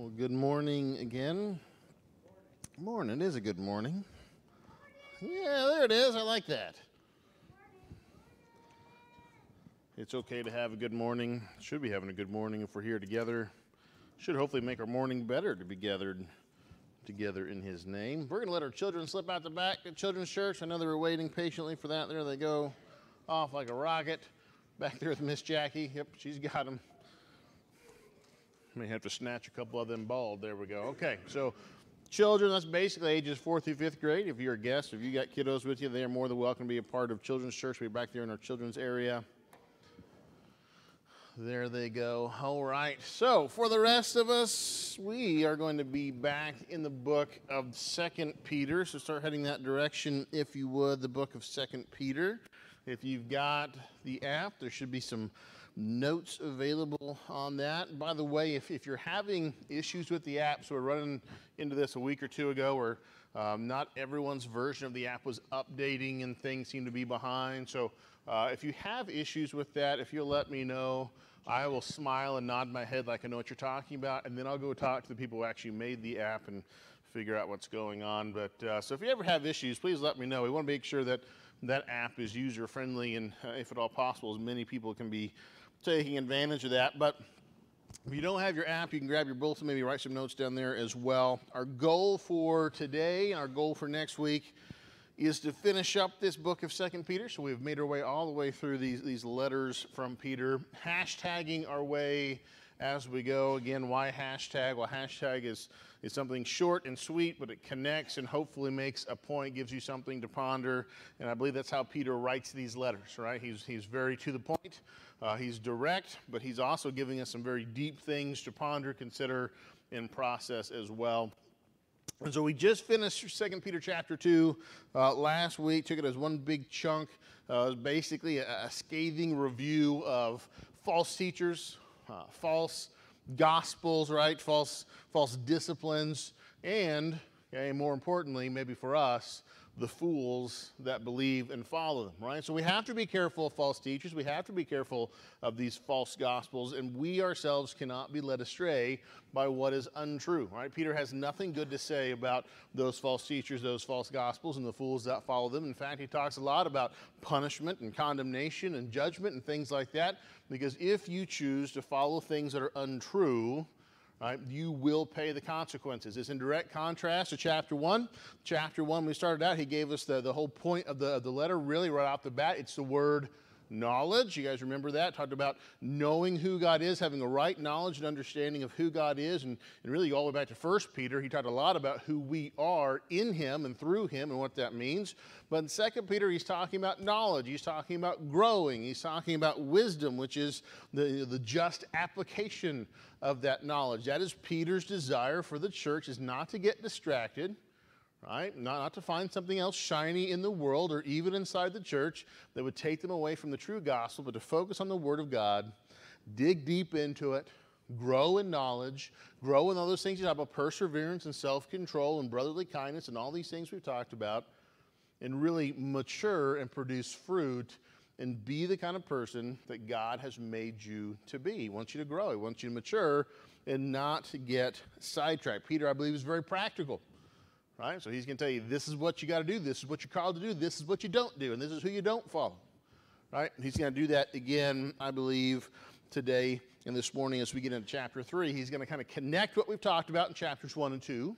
Well, good morning again. Good Morning. It is a good morning. Yeah, there it is. I like that. It's okay to have a good morning. Should be having a good morning if we're here together. Should hopefully make our morning better to be gathered together in His name. We're going to let our children slip out the back at Children's Church. I know they were waiting patiently for that. There they go, off like a rocket. Back there with Miss Jackie. Yep, she's got them. May have to snatch a couple of them bald. There we go. Okay, so children, that's basically ages fourth through fifth grade. If you're a guest, if you got kiddos with you, they are more than welcome to be a part of Children's Church. We'll be back there in our children's area. There they go. All right. So for the rest of us, we are going to be back in the book of Second Peter. So start heading that direction, if you would. The book of Second Peter. If you've got the app, there should be some notes available on that. By the way, if, if you're having issues with the app, so we're running into this a week or two ago where um, not everyone's version of the app was updating and things seem to be behind. So uh, if you have issues with that, if you'll let me know, I will smile and nod my head like I know what you're talking about, and then I'll go talk to the people who actually made the app and figure out what's going on. But uh, so if you ever have issues, please let me know. We want to make sure that that app is user friendly and, uh, if at all possible, as many people can be taking advantage of that. But if you don't have your app, you can grab your bulletin, maybe write some notes down there as well. Our goal for today, and our goal for next week, is to finish up this book of Second Peter. So we've made our way all the way through these, these letters from Peter, hashtagging our way as we go. Again, why hashtag? Well, hashtag is, is something short and sweet, but it connects and hopefully makes a point, gives you something to ponder. And I believe that's how Peter writes these letters, right? He's, he's very to the point. Uh, he's direct, but he's also giving us some very deep things to ponder, consider, and process as well. And so we just finished Second Peter chapter 2 uh, last week, took it as one big chunk. Uh, basically a, a, scathing review of false teachers, uh, false gospels, right? False, false disciplines, and, okay, more importantly, maybe for us, the fools that believe and follow them, right? So we have to be careful of false teachers. We have to be careful of these false gospels, and we ourselves cannot be led astray by what is untrue, right? Peter has nothing good to say about those false teachers, those false gospels, and the fools that follow them. In fact, he talks a lot about punishment and condemnation and judgment and things like that, because if you choose to follow things that are untrue, right, you will pay the consequences. It's in direct contrast to chapter 1. Chapter 1, we started out, he gave us the, the whole point of the, of the letter, really, right off the bat. It's the word knowledge. You guys remember that? Talked about knowing who God is, having a right knowledge and understanding of who God is. And, and really, all the way back to First Peter, he talked a lot about who we are in him and through him and what that means. But in Second Peter, he's talking about knowledge. He's talking about growing. He's talking about wisdom, which is the, the just application of that knowledge. That is Peter's desire for the church is not to get distracted right? Not, not to find something else shiny in the world or even inside the church that would take them away from the true gospel, but to focus on the Word of God, dig deep into it, grow in knowledge, grow in all those things you talk about perseverance and self control and brotherly kindness and all these things we've talked about, and really mature and produce fruit and be the kind of person that God has made you to be. He wants you to grow, He wants you to mature and not get sidetracked. Peter, I believe, is very practical right? So he's going to tell you this is what you got to do, this is what you're called to do, this is what you don't do, and this is who you don't follow, right? He's going to do that again, I believe, today and this morning as we get into chapter three. He's going to kind of connect what we've talked about in chapters one and two,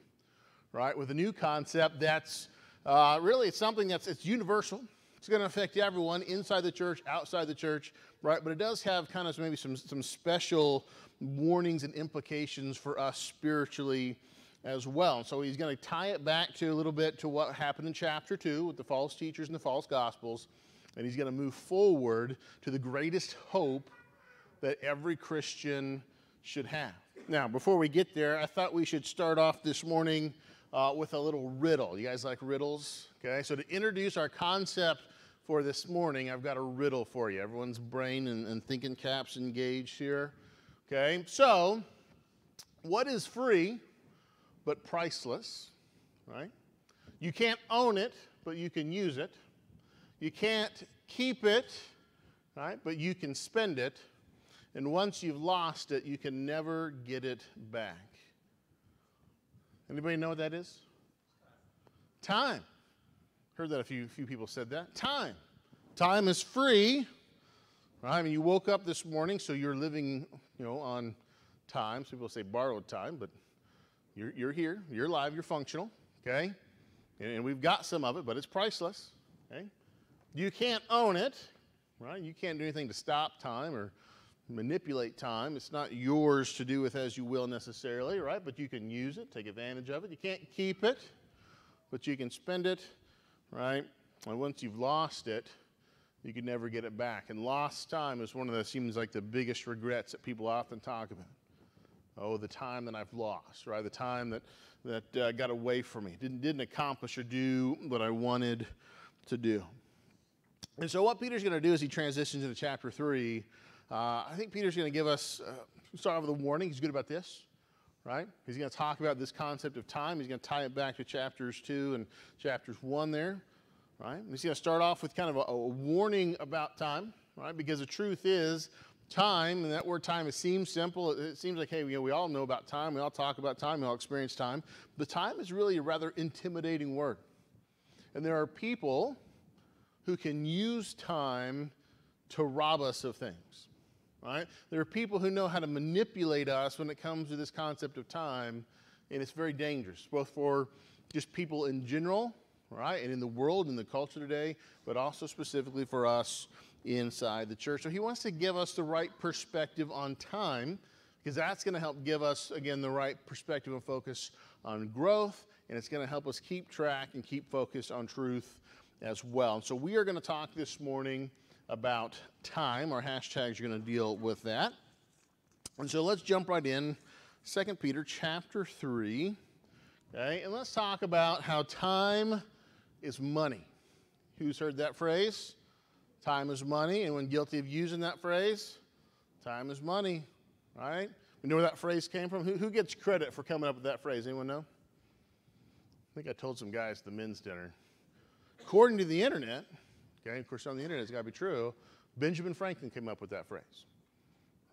right, with a new concept that's uh, really it's something that's it's universal. It's going to affect everyone inside the church, outside the church, right? But it does have kind of maybe some some special warnings and implications for us spiritually as well. So he's going to tie it back to a little bit to what happened in chapter 2 with the false teachers and the false gospels. And he's going to move forward to the greatest hope that every Christian should have. Now, before we get there, I thought we should start off this morning uh, with a little riddle. You guys like riddles? Okay, so to introduce our concept for this morning, I've got a riddle for you. Everyone's brain and, and thinking caps engaged here. Okay, so what is free? But priceless, right? You can't own it, but you can use it. You can't keep it, right? But you can spend it. And once you've lost it, you can never get it back. Anybody know what that is? Time. Heard that a few, few people said that. Time. Time is free. Right? I mean, you woke up this morning, so you're living, you know, on time. Some people say borrowed time, but you're, you're here, you're alive, you're functional, okay? And, and we've got some of it, but it's priceless, okay? You can't own it, right? You can't do anything to stop time or manipulate time. It's not yours to do with as you will necessarily, right? But you can use it, take advantage of it. You can't keep it, but you can spend it, right? And once you've lost it, you can never get it back. And lost time is one of the seems like the biggest regrets that people often talk about. Oh, the time that I've lost, right? The time that that uh, got away from me, didn't didn't accomplish or do what I wanted to do. And so, what Peter's going to do as he transitions into chapter three uh, I think Peter's going to give us, uh, start off with a warning. He's good about this, right? He's going to talk about this concept of time. He's going to tie it back to chapters 2 and chapters 1 there, right? And he's going to start off with kind of a, a warning about time, right? Because the truth is, time, and that word time, it seems simple. It seems like, hey, you know, we all know about time. We all talk about time. We all experience time. But time is really a rather intimidating word. And there are people who can use time to rob us of things right? There are people who know how to manipulate us when it comes to this concept of time, and it's very dangerous, both for just people in general, right, and in the world, in the culture today, but also specifically for us inside the church. So he wants to give us the right perspective on time, because that's going to help give us, again, the right perspective and focus on growth, and it's going to help us keep track and keep focused on truth as well. And so we are going to talk this morning about time. Our hashtags are going to deal with that. And so let's jump right in. 2 Peter chapter 3. Okay, and let's talk about how time is money. Who's heard that phrase? Time is money. Anyone guilty of using that phrase? Time is money, right? We know where that phrase came from? Who, who gets credit for coming up with that phrase? Anyone know? I think I told some guys at the men's dinner. According to the internet, Okay, of course, on the internet, it's got to be true. Benjamin Franklin came up with that phrase,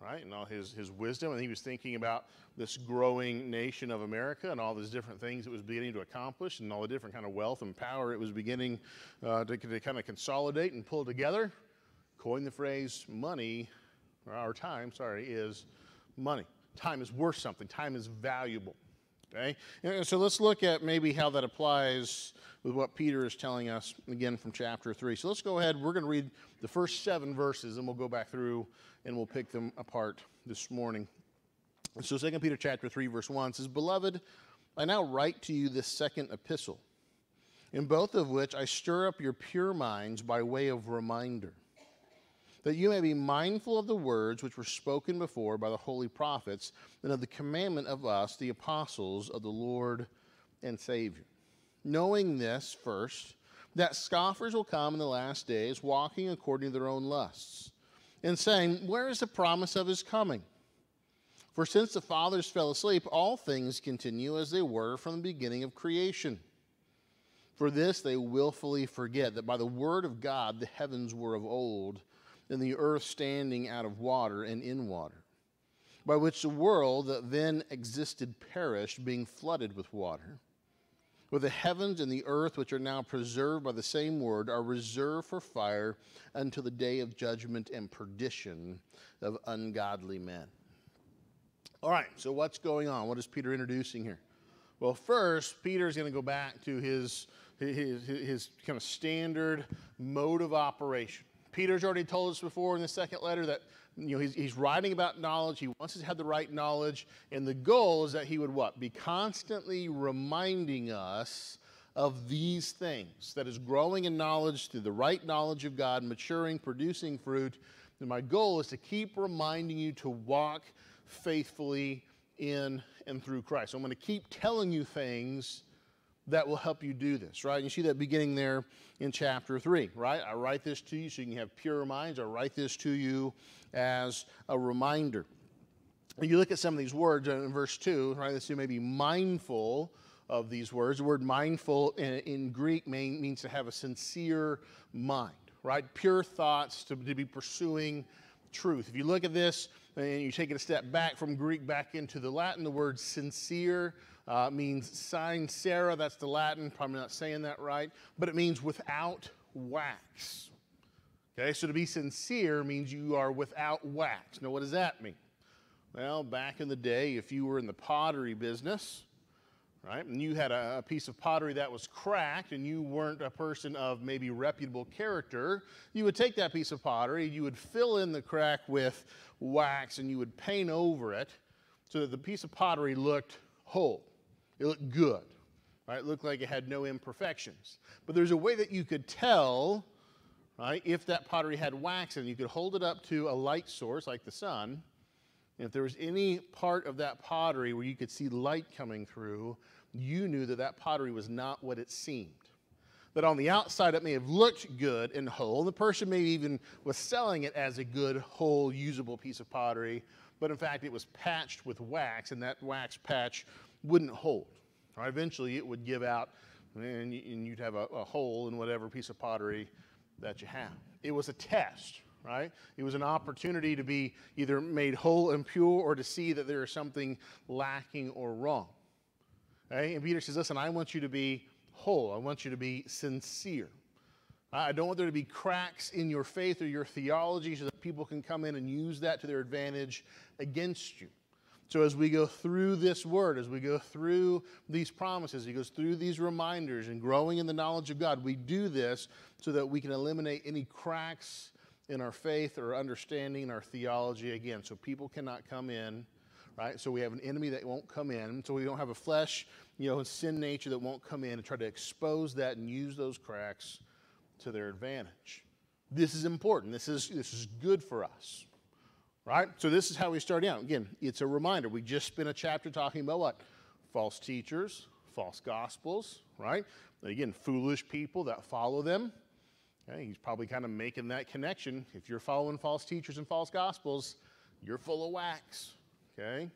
right? And all his, his wisdom, and he was thinking about this growing nation of America and all these different things it was beginning to accomplish and all the different kind of wealth and power it was beginning uh, to, to kind of consolidate and pull together. Coined the phrase money, or our time, sorry, is money. Time is worth something, time is valuable. Okay? And so let's look at maybe how that applies with what Peter is telling us again from chapter 3. So let's go ahead. We're going to read the first seven verses and we'll go back through and we'll pick them apart this morning. So 2 Peter chapter 3 verse 1 says, "Beloved, I now write to you this second epistle, in both of which I stir up your pure minds by way of reminder, that you may be mindful of the words which were spoken before by the holy prophets, and of the commandment of us, the apostles of the Lord and Savior." knowing this first, that scoffers will come in the last days, walking according to their own lusts, and saying, Where is the promise of his coming? For since the fathers fell asleep, all things continue as they were from the beginning of creation. For this they willfully forget that by the word of God the heavens were of old, and the earth standing out of water and in water, by which the world that then existed perished, being flooded with water. For the heavens and the earth, which are now preserved by the same word, are reserved for fire until the day of judgment and perdition of ungodly men. All right, so what's going on? What is Peter introducing here? Well, first, Peter is going to go back to his, his, his kind of standard mode of operation. Peter's already told us before in the second letter that you know, he's, he's writing about knowledge. He wants to have the right knowledge. And the goal is that he would what? Be constantly reminding us of these things that is growing in knowledge through the right knowledge of God, maturing, producing fruit. And my goal is to keep reminding you to walk faithfully in and through Christ. So I'm going to keep telling you things that will help you do this, right? You see that beginning there in chapter 3, right? I write this to you so you can have pure minds. I write this to you as a reminder. You look at some of these words in verse 2, right? This you may be mindful of these words. The word mindful in, in Greek means to have a sincere mind, right? Pure thoughts, to, to be pursuing truth. If you look at this and you take it a step back from Greek back into the Latin, the word sincere uh, means sincera. That's the Latin. Probably not saying that right, but it means without wax. Okay, so to be sincere means you are without wax. Now, what does that mean? Well, back in the day, if you were in the pottery business, right, and you had a, piece of pottery that was cracked and you weren't a person of maybe reputable character, you would take that piece of pottery, you would fill in the crack with wax, and you would paint over it so that the piece of pottery looked whole. It looked good, right? It looked like it had no imperfections. But there's a way that you could tell, right, if that pottery had wax it. You could hold it up to a light source like the sun and if there was any part of that pottery where you could see light coming through, you knew that that pottery was not what it seemed. That on the outside it may have looked good and whole. The person maybe even was selling it as a good, whole, usable piece of pottery, but in fact it was patched with wax, and that wax patch wouldn't hold. Eventually it would give out, and you'd have a, a hole in whatever piece of pottery that you have. It was a test, right? It was an opportunity to be either made whole and pure or to see that there is something lacking or wrong. Okay? And Peter says, Listen, I want you to be whole. I want you to be sincere. I don't want there to be cracks in your faith or your theology so that people can come in and use that to their advantage against you. So, as we go through this word, as we go through these promises, he goes through these reminders and growing in the knowledge of God, we do this so that we can eliminate any cracks in our faith or understanding our theology again. So people cannot come in, right? So we have an enemy that won't come in. So we don't have a flesh, you know, sin nature that won't come in and try to expose that and use those cracks to their advantage. This is important. This is this is good for us. Right? So this is how we start out. Again, it's a reminder. We just spent a chapter talking about what? False teachers, false gospels, right? Again, foolish people that follow them Okay, he's probably kind of making that connection. If you're following false teachers and false gospels, you're full of wax. Okay?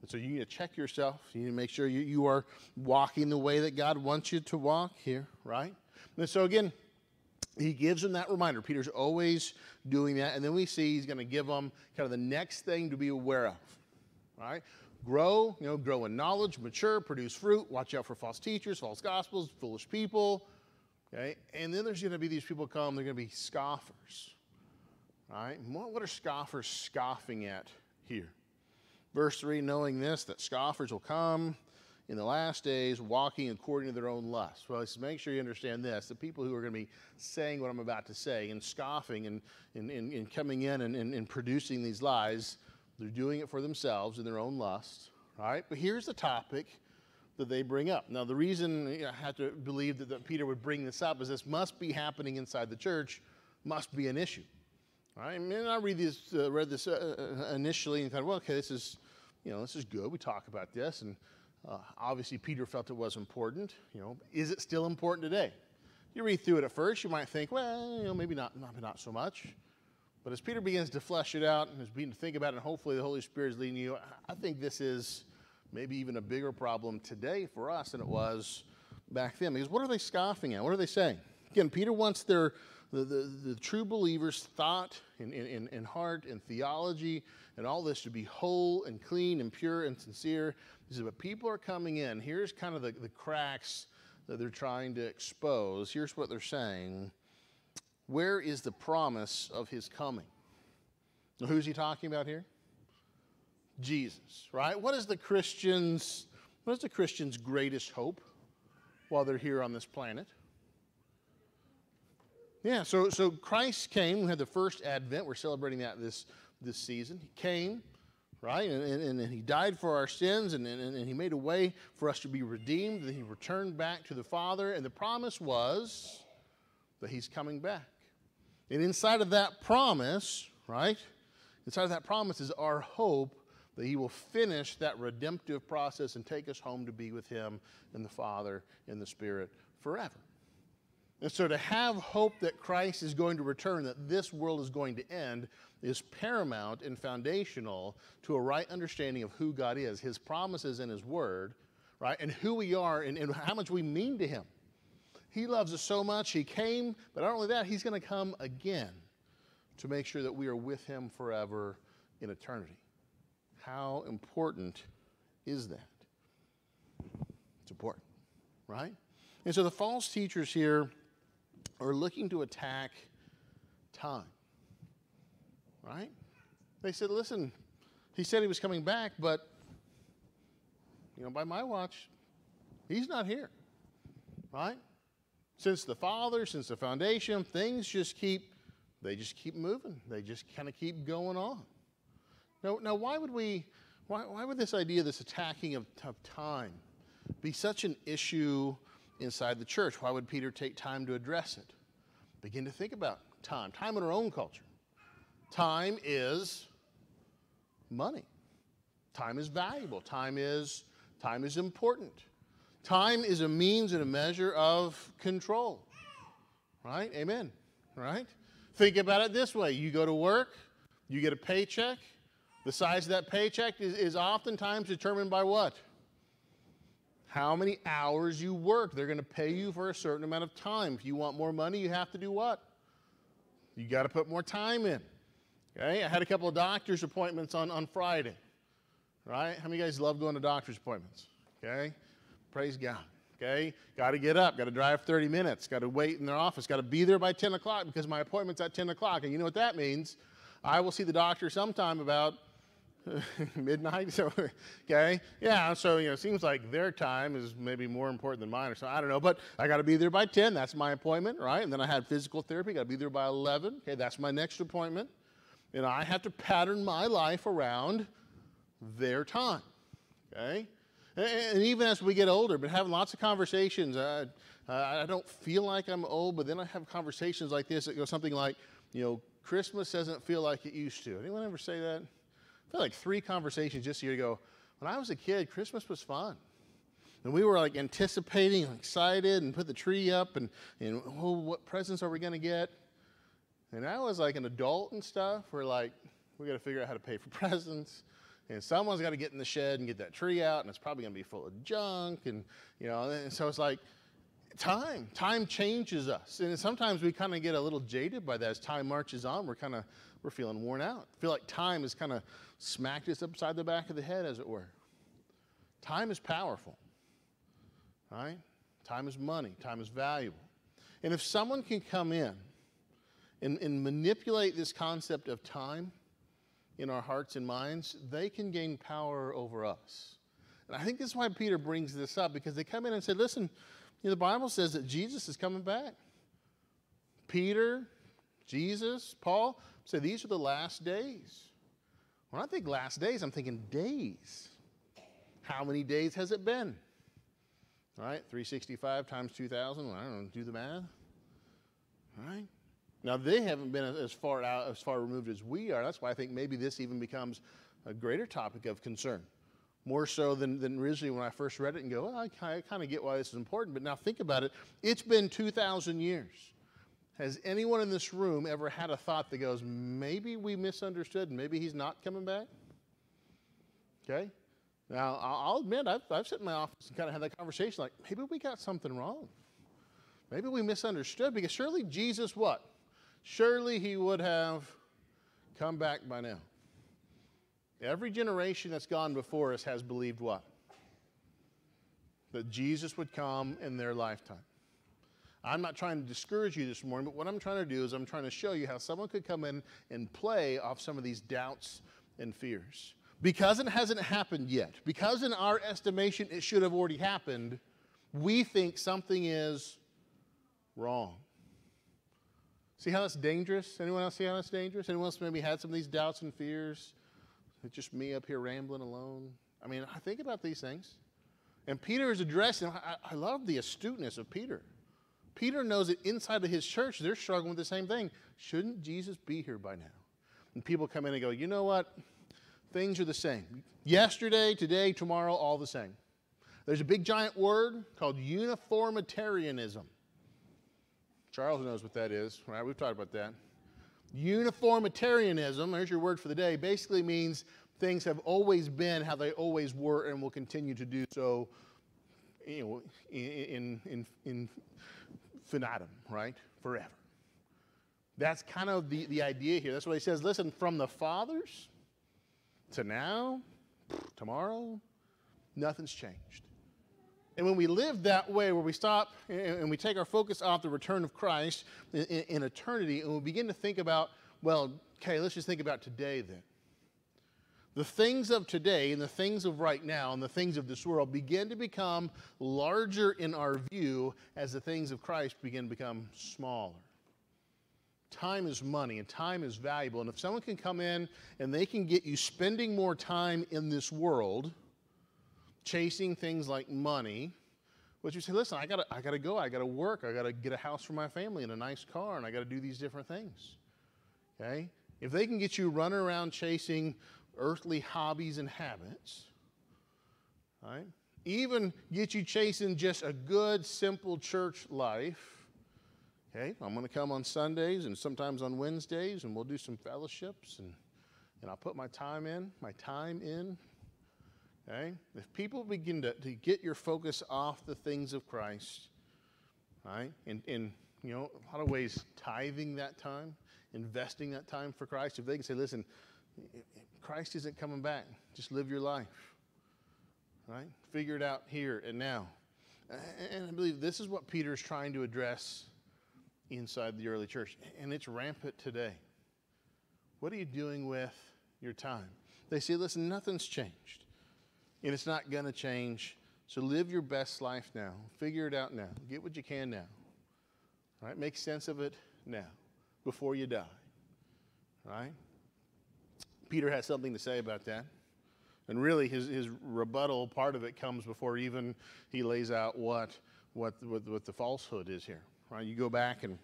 And so you need to check yourself. You need to make sure you, you are walking the way that God wants you to walk here, right? And so again, he gives them that reminder. Peter's always doing that. And then we see he's going to give them kind of the next thing to be aware of, right? Grow, you know, grow in knowledge, mature, produce fruit, watch out for false teachers, false gospels, foolish people, Okay? And then there's going to be these people come, they're going to be scoffers. Right? What, what are scoffers scoffing at here? Verse 3 knowing this, that scoffers will come in the last days walking according to their own lust. Well, says, make sure you understand this. The people who are going to be saying what I'm about to say and scoffing and, and, and, and coming in and, and, and producing these lies, they're doing it for themselves in their own lust. Right? But here's the topic that they bring up. Now, the reason I have to believe that, that Peter would bring this up is this must be happening inside the church, must be an issue. Right? I mean, I read this, uh, read this uh, uh, initially and thought, well, okay, this is, you know, this is good. We talk about this, and uh, obviously Peter felt it was important. You know, is it still important today? You read through it at first, you might think, well, you know, maybe not, not, not so much. But as Peter begins to flesh it out and is beginning to think about it, and hopefully the Holy Spirit is leading you, I think this is maybe even a bigger problem today for us than it was back then. Because what are they scoffing at? What are they saying? Again, Peter wants their the, the, the true believers' thought and, in, in heart and theology and all this to be whole and clean and pure and sincere. He said, but people are coming in. Here's kind of the, the cracks that they're trying to expose. Here's what they're saying. Where is the promise of his coming? Now, who's he talking about here? Jesus, right? What is the Christian's what is the Christian's greatest hope while they're here on this planet? Yeah, so so Christ came. We had the first Advent. We're celebrating that this this season. He came, right, and, and, and he died for our sins, and, and, and he made a way for us to be redeemed. Then he returned back to the Father, and the promise was that he's coming back. And inside of that promise, right, inside of that promise is our hope that He will finish that redemptive process and take us home to be with Him and the Father and the Spirit forever. And so to have hope that Christ is going to return, that this world is going to end, is paramount and foundational to a right understanding of who God is, His promises and His Word, right? And who we are and, and how much we mean to Him. He loves us so much, He came, but not only that, He's going to come again to make sure that we are with Him forever in eternity. How important is that? It's important, right? And so the false teachers here are looking to attack time, right? They said, listen, he said he was coming back, but, you know, by my watch, he's not here, right? Since the Father, since the foundation, things just keep, they just keep moving. They just kind of keep going on. Now, now why would we, why, why would this idea, this attacking of, of time, be such an issue inside the church? Why would Peter take time to address it? Begin to think about time, time in our own culture. Time is money. Time is valuable. Time is, time is important. Time is a means and a measure of control. Right? Amen. Right? Think about it this way you go to work, you get a paycheck. The size of that paycheck is, is oftentimes determined by what? How many hours you work. They're going to pay you for a certain amount of time. If you want more money, you have to do what? You got to put more time in. Okay, I had a couple of doctor's appointments on, on Friday. Right? How many guys love going to doctor's appointments? Okay, praise God. Okay, got to get up, got to drive 30 minutes, got to wait in their office, got to be there by 10 o'clock because my appointment's at 10 o'clock. And you know what that means? I will see the doctor sometime about midnight. So, okay, yeah. So you know, it seems like their time is maybe more important than mine, or so I don't know. But I got to be there by 10. That's my appointment, right? And then I had physical therapy. Got to be there by 11. Okay, that's my next appointment. And I have to pattern my life around their time. Okay? And even as we get older, but having lots of conversations, uh, I don't feel like I'm old, but then I have conversations like this that go something like, you know, Christmas doesn't feel like it used to. Anyone ever say that? I feel like three conversations just a year ago. When I was a kid, Christmas was fun. And we were like anticipating and excited and put the tree up and, and oh, what presents are we going to get? And I was like an adult and stuff. We're like, we got to figure out how to pay for presents. And someone's got to get in the shed and get that tree out, and it's probably going to be full of junk. And, you know, and so it's like, time. Time changes us. And sometimes we kind of get a little jaded by that. As time marches on, we're kind of, we're feeling worn out. I feel like time has kind of smacked us upside the back of the head, as it were. Time is powerful, right? Time is money. Time is valuable. And if someone can come in and, and manipulate this concept of time in our hearts and minds, they can gain power over us. And I think this is why Peter brings this up because they come in and say, listen, you know, the Bible says that Jesus is coming back. Peter, Jesus, Paul say these are the last days. When I think last days, I'm thinking days. How many days has it been? All right, 365 times 2,000. I don't know, do the math. All right. Now they haven't been as far out, as far removed as we are. That's why I think maybe this even becomes a greater topic of concern, more so than, than originally when I first read it and go, well, I, I kind of get why this is important. But now think about it. It's been 2,000 years. Has anyone in this room ever had a thought that goes, maybe we misunderstood maybe he's not coming back? Okay. Now I'll admit I've, I've sat in my office and kind of had that conversation like maybe we got something wrong. Maybe we misunderstood because surely Jesus what? surely he would have come back by now. Every generation that's gone before us has believed what? That Jesus would come in their lifetime. I'm not trying to discourage you this morning, but what I'm trying to do is I'm trying to show you how someone could come in and play off some of these doubts and fears. Because it hasn't happened yet, because in our estimation it should have already happened, we think something is wrong. See how that's dangerous? Anyone else see how that's dangerous? Anyone else maybe had some of these doubts and fears? It's just me up here rambling alone. I mean, I think about these things. And Peter is addressing, I, I love the astuteness of Peter. Peter knows that inside of his church, they're struggling with the same thing. Shouldn't Jesus be here by now? And people come in and go, you know what? Things are the same. Yesterday, today, tomorrow, all the same. There's a big giant word called uniformitarianism. Charles knows what that is, right? We've talked about that. Uniformitarianism, there's your word for the day, basically means things have always been how they always were and will continue to do so you know, in, in, in, finitum, right? Forever. That's kind of the, the idea here. That's what he says. Listen, from the fathers to now, tomorrow, nothing's changed. And when we live that way, where we stop and we take our focus off the return of Christ in, in, eternity, and we begin to think about, well, okay, let's just think about today then. The things of today and the things of right now and the things of this world begin to become larger in our view as the things of Christ begin to become smaller. Time is money and time is valuable. And if someone can come in and they can get you spending more time in this world, chasing things like money, but you say, listen, I gotta, I gotta go, I gotta work, I gotta get a house for my family and a nice car, and I gotta do these different things. Okay? If they can get you running around chasing earthly hobbies and habits, right? Even get you chasing just a good, simple church life. Okay, I'm going to come on Sundays and sometimes on Wednesdays, and we'll do some fellowships, and, and I'll put my time in, my time in. Okay, if people begin to, to get your focus off the things of Christ, right, and, and you know a lot of ways, tithing that time, investing that time for Christ, if they can say, listen, Christ isn't coming back. Just live your life. Right? Figure it out here and now. And I believe this is what Peter is trying to address inside the early church. And it's rampant today. What are you doing with your time? They say, listen, nothing's changed. And it's not going to change. So live your best life now. Figure it out now. Get what you can now. Right? Make sense of it now before you die. Right? Peter has something to say about that. And really, his, his rebuttal part of it comes before even he lays out what, what, what, what the falsehood is here. Right? You go back and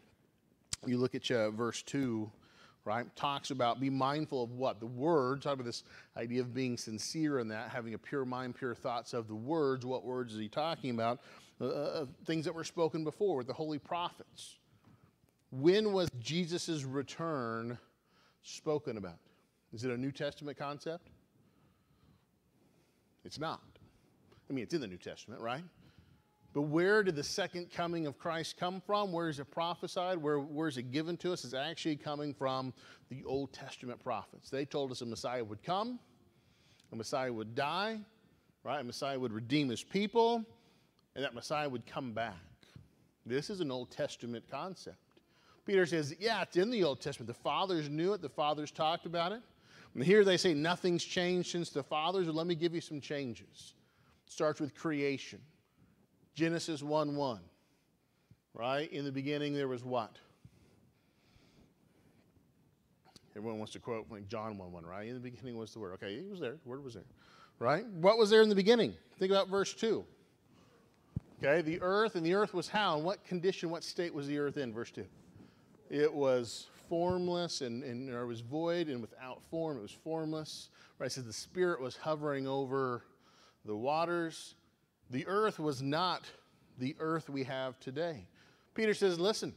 you look at uh, verse 2, right? Talks about be mindful of what? The words, talk about this idea of being sincere in that, having a pure mind, pure thoughts of the words. What words is he talking about? Uh, uh things that were spoken before with the holy prophets. When was Jesus' return spoken about? Is it a New Testament concept? It's not. I mean, it's in the New Testament, right? But where did the second coming of Christ come from? Where is it prophesied? Where, where is it given to us? It's actually coming from the Old Testament prophets. They told us a Messiah would come, a Messiah would die, right? A Messiah would redeem his people, and that Messiah would come back. This is an Old Testament concept. Peter says, yeah, it's in the Old Testament. The fathers knew it, the fathers talked about it. And here they say nothing's changed since the fathers. Let me give you some changes. It starts with creation. Genesis 1 1. Right? In the beginning, there was what? Everyone wants to quote like John 1 1, right? In the beginning was the Word. Okay, he was there. The Word was there. Right? What was there in the beginning? Think about verse 2. Okay, the earth, and the earth was how? In what condition, what state was the earth in? Verse 2. It was formless and, and it was void and without form. It was formless. Right? It says the Spirit was hovering over the waters. The earth was not the earth we have today. Peter says, listen,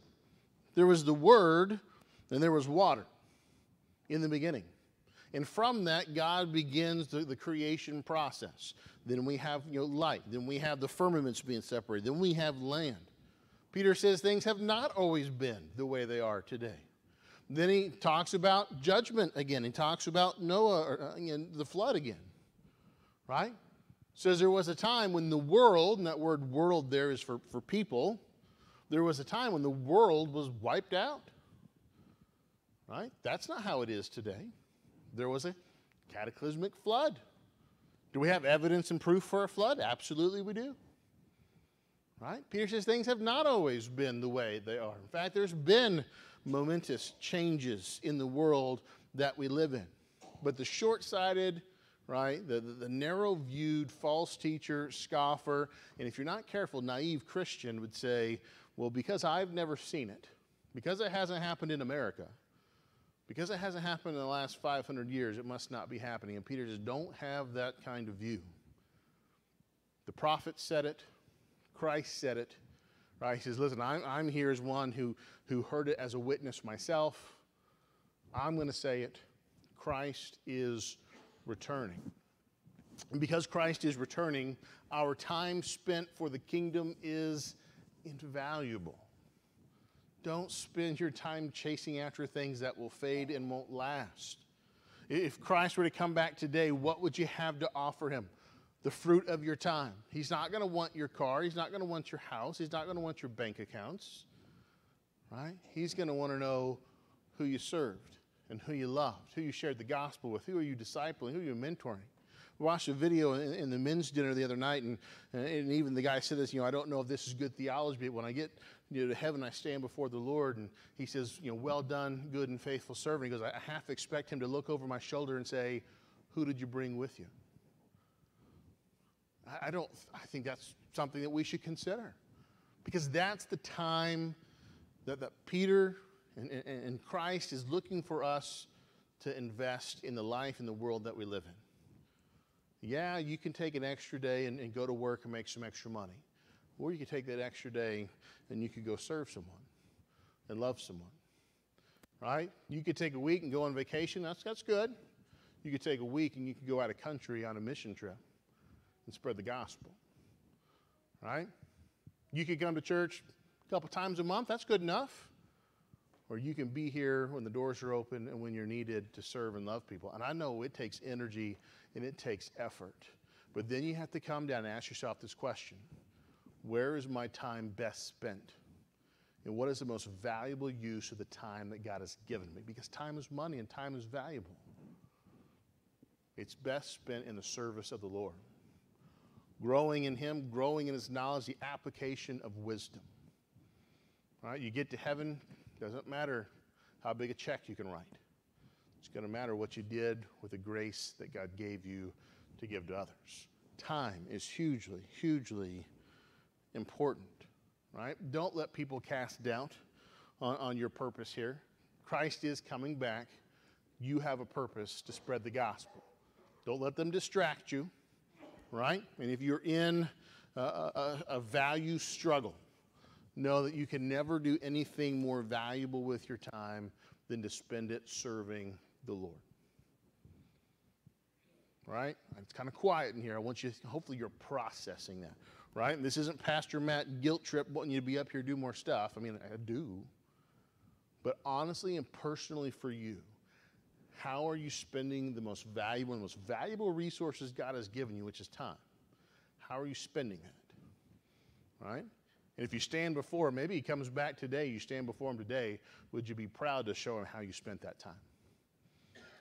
there was the Word and there was water in the beginning. And from that, God begins the, the, creation process. Then we have you know, light. Then we have the firmaments being separated. Then we have land. Peter says things have not always been the way they are today. Then he talks about judgment again. He talks about Noah, or, uh, the flood again, right? Says there was a time when the world, and that word world there is for, for people, there was a time when the world was wiped out, right? That's not how it is today. There was a cataclysmic flood. Do we have evidence and proof for a flood? Absolutely, we do. Right? Peter says things have not always been the way they are. In fact, there's been momentous changes in the world that we live in. But the short sighted, right, the, the, the narrow viewed false teacher, scoffer, and if you're not careful, naive Christian would say, well, because I've never seen it, because it hasn't happened in America, because it hasn't happened in the last 500 years, it must not be happening. And Peter just don't have that kind of view. The prophet said it, Christ said it, right? He says, listen, I'm, I'm here as one who, who heard it as a witness myself. I'm going to say it. Christ is returning. And because Christ is returning, our time spent for the kingdom is invaluable. Don't spend your time chasing after things that will fade and won't last. If Christ were to come back today, what would you have to offer him? The fruit of your time. He's not going to want your car. He's not going to want your house. He's not going to want your bank accounts. Right? He's going to want to know who you served and who you loved, who you shared the gospel with, who are you discipling, who are you mentoring. We watched a video in, in, the men's dinner the other night, and, and even the guy said this, you know, I don't know if this is good theology, but when I get you know, to heaven, I stand before the Lord, and he says, you know, well done, good and faithful servant. He goes, I half expect him to look over my shoulder and say, who did you bring with you? I don't, I think that's something that we should consider because that's the time that, that Peter and, and, and Christ is looking for us to invest in the life and the world that we live in. Yeah, you can take an extra day and, and, go to work and make some extra money. Or you could take that extra day and you could go serve someone and love someone. Right? You could take a week and go on vacation. That's, that's good. You could take a week and you could go out of country on a mission trip and spread the gospel. Right? You could come to church a couple times a month. That's good enough. Or you can be here when the doors are open and when you're needed to serve and love people. And I know it takes energy and it takes effort. But then you have to come down and ask yourself this question Where is my time best spent? And what is the most valuable use of the time that God has given me? Because time is money and time is valuable. It's best spent in the service of the Lord. Growing in Him, growing in His knowledge, the application of wisdom. All right, you get to heaven, doesn't matter how big a check you can write. It's going to matter what you did with the grace that God gave you to give to others. Time is hugely, hugely important, right? Don't let people cast doubt on, on your purpose here. Christ is coming back. You have a purpose to spread the gospel. Don't let them distract you, right? And if you're in a, a, a value struggle, know that you can never do anything more valuable with your time than to spend it serving the Lord. Right? It's kind of quiet in here. I want you, hopefully, you're processing that. Right? And this isn't Pastor Matt guilt trip wanting you to be up here do more stuff. I mean, I do. But honestly and personally for you, how are you spending the most valuable and most valuable resources God has given you, which is time? How are you spending it? Right? And if you stand before him, maybe he comes back today, you stand before him today, would you be proud to show him how you spent that time?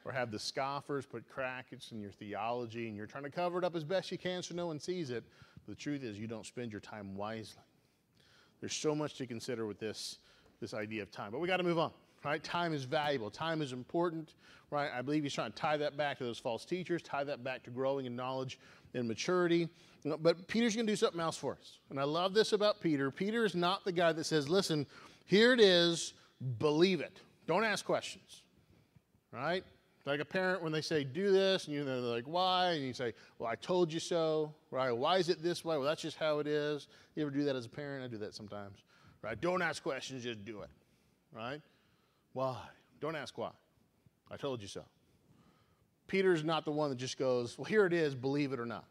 Or have the scoffers put crackets in your theology and you're trying to cover it up as best you can so no one sees it. But the truth is, you don't spend your time wisely. There's so much to consider with this, this idea of time. But we got to move on right? Time is valuable. Time is important, right? I believe he's trying to tie that back to those false teachers, tie that back to growing in knowledge and maturity. But Peter's going to do something else for us. And I love this about Peter. Peter is not the guy that says, listen, here it is, believe it. Don't ask questions, right? Like a parent when they say, do this, and you're like, why? And you say, well, I told you so, right? Why is it this way? Well, that's just how it is. You ever do that as a parent? I do that sometimes, right? Don't ask questions, just do it, right? Why? Don't ask why. I told you so. Peter's not the one that just goes, well, here it is, believe it or not.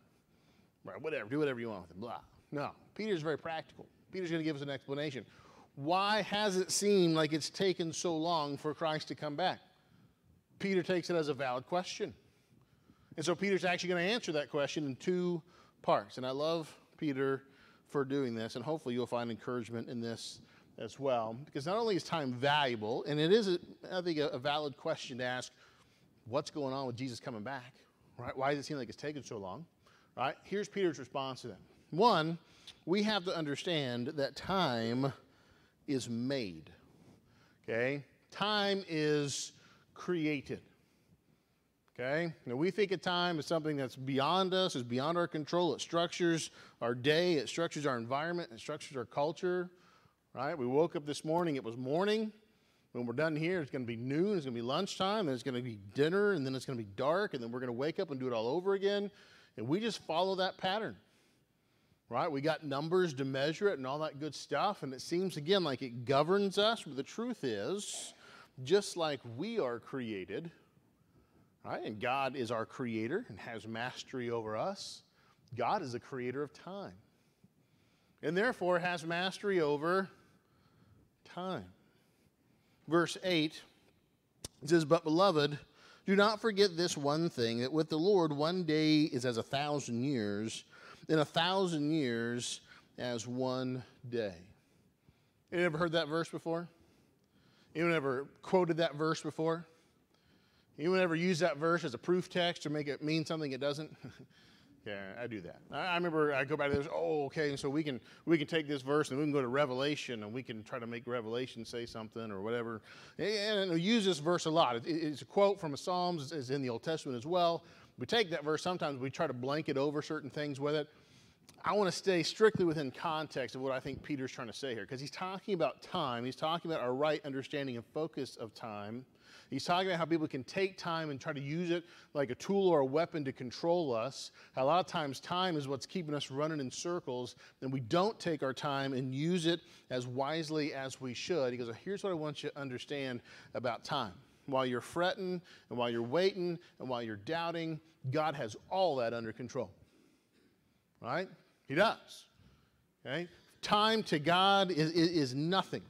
Right, whatever, do whatever you want with it, blah. No, Peter's very practical. Peter's going to give us an explanation. Why has it seemed like it's taken so long for Christ to come back? Peter takes it as a valid question. And so Peter's actually going to answer that question in two parts. And I love Peter for doing this, and hopefully you'll find encouragement in this as well. Because not only is time valuable, and it is, I think, a, a valid question to ask what's going on with Jesus coming back? Right? Why does it seem like it's taken so long? Right? Here's Peter's response to them. One, we have to understand that time is made. Okay? Time is created. Okay? Now we think of time as something that's beyond us, is beyond our control. It structures our day, it structures our environment, it structures our culture. Right? We woke up this morning, it was morning. When we're done here, it's going to be noon, it's going to be lunchtime, then it's going to be dinner, and then it's going to be dark, and then we're going to wake up and do it all over again. And we just follow that pattern. Right? We got numbers to measure it and all that good stuff. And it seems, again, like it governs us. But the truth is, just like we are created, right? And God is our creator and has mastery over us, God is a creator of time. And therefore has mastery over time. verse 8, it says, But beloved, do not forget this one thing that with the Lord, one day is as a thousand years, and a thousand years as one day. You ever heard that verse before? Anyone ever quoted that verse before? Anyone ever used that verse as a proof text or make it mean something it doesn't? yeah, I do that. I, remember I go back to this. Oh, okay. So we can we can take this verse and we can go to Revelation and we can try to make Revelation say something or whatever. And, and use this verse a lot. It, it's a quote from a Psalms. It's in the Old Testament as well. We take that verse. Sometimes we try to blanket over certain things with it. I want to stay strictly within context of what I think Peter's trying to say here, because he's talking about time. He's talking about our right understanding and focus of time. He's talking about how people can take time and try to use it like a tool or a weapon to control us. A lot of times, time is what's keeping us running in circles, and we don't take our time and use it as wisely as we should. He goes, Here's what I want you to understand about time. While you're fretting, and while you're waiting, and while you're doubting, God has all that under control. Right? He does. Okay? Time to God is, is, is, nothing.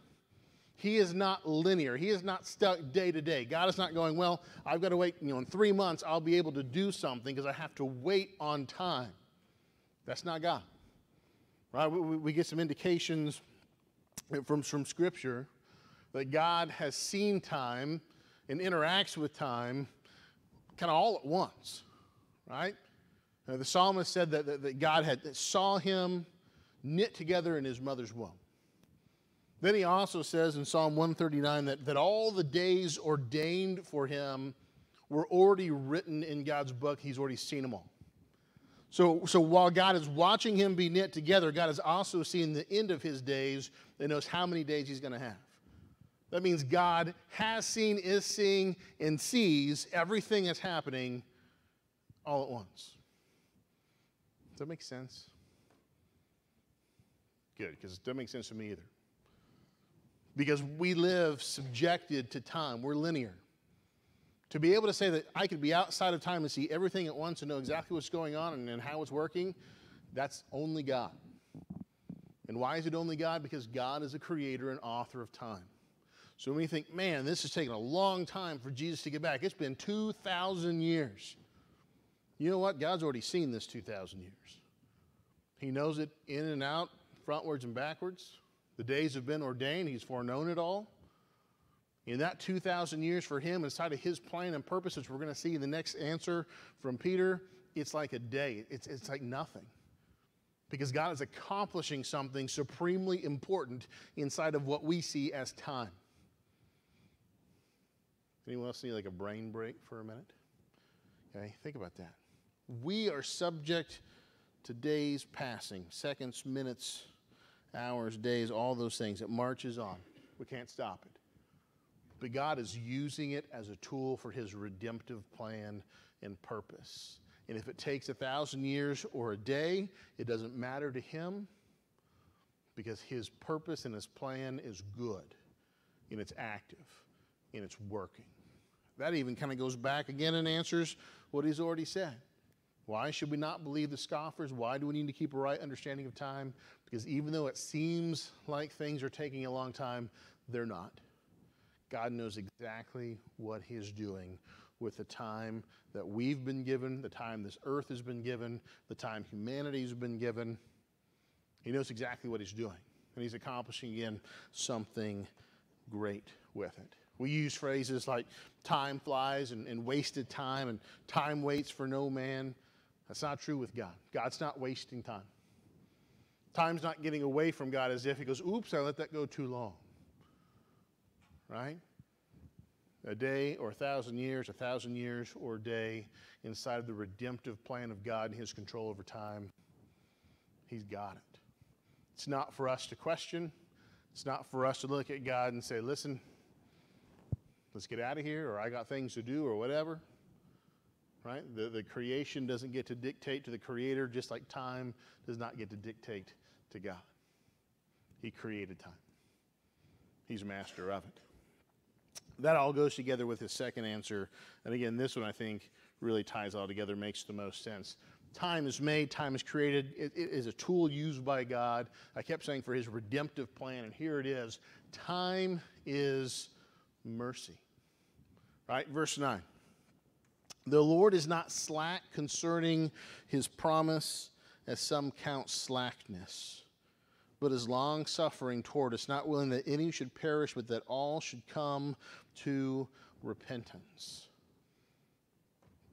He is not linear. He is not stuck day to day. God is not going, well, I've got to wait, you know, in three months I'll be able to do something because I have to wait on time. That's not God. Right? We, we get some indications from, from Scripture that God has seen time and interacts with time kind of all at once. Right? Now, the psalmist said that, that, that God had saw him knit together in his mother's womb. Then he also says in Psalm 139 that, that all the days ordained for him were already written in God's book. He's already seen them all. So, so while God is watching him be knit together, God is also seeing the end of his days and knows how many days he's going to have. That means God has seen, is seeing, and sees everything that's happening all at once. Does that make sense? Good, because it doesn't make sense to me either. Because we live subjected to time, we're linear. To be able to say that I could be outside of time and see everything at once and know exactly what's going on and, and how it's working, that's only God. And why is it only God? Because God is a creator and author of time. So when we think, man, this has taken a long time for Jesus to get back, it's been 2,000 years. You know what? God's already seen this 2,000 years. He knows it in and out, frontwards and backwards. The days have been ordained, He's foreknown it all. In that 2,000 years for Him, inside of His plan and purpose, which we're going to see in the next answer from Peter, it's like a day. It's, it's like nothing. Because God is accomplishing something supremely important inside of what we see as time. Anyone else need like a brain break for a minute? Okay, think about that. We are subject to days passing, seconds, minutes, hours, days, all those things. It marches on. We can't stop it. But God is using it as a tool for his redemptive plan and purpose. And if it takes a thousand years or a day, it doesn't matter to him because his purpose and his plan is good and it's active and it's working. That even kind of goes back again and answers what he's already said. Why should we not believe the scoffers? Why do we need to keep a right understanding of time? Because even though it seems like things are taking a long time, they're not. God knows exactly what He is doing with the time that we've been given, the time this earth has been given, the time humanity has been given. He knows exactly what He's doing. And He's accomplishing, again, something great with it. We use phrases like time flies and, and wasted time and time waits for no man. That's not true with God. God's not wasting time. Time's not getting away from God as if He goes, oops, I let that go too long. Right? A day or a thousand years, a thousand years or a day inside of the redemptive plan of God and His control over time, He's got it. It's not for us to question. It's not for us to look at God and say, listen, let's get out of here, or I got things to do, or whatever right? The, the creation doesn't get to dictate to the creator, just like time does not get to dictate to God. He created time, He's master of it. That all goes together with his second answer. And again, this one I think really ties all together, makes the most sense. Time is made, time is created. it, it is a tool used by God. I kept saying for his redemptive plan, and here it is. Time is mercy. Right? Verse 9. The Lord is not slack concerning his promise, as some count slackness, but is long suffering toward us, not willing that any should perish, but that all should come to repentance.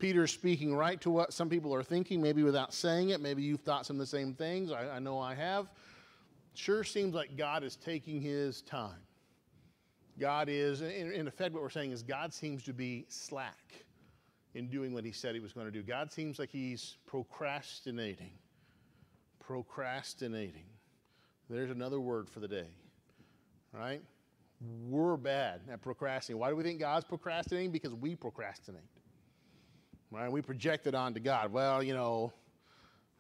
Peter's speaking right to what some people are thinking, maybe without saying it. Maybe you've thought some of the same things. I, I know I have. Sure seems like God is taking his time. God is, in, in effect, what we're saying is God seems to be slack in doing what he said he was going to do. God seems like he's procrastinating. Procrastinating. There's another word for the day, right? We're bad at procrastinating. Why do we think God's procrastinating? Because we procrastinate. Right? We project it onto God. Well, you know,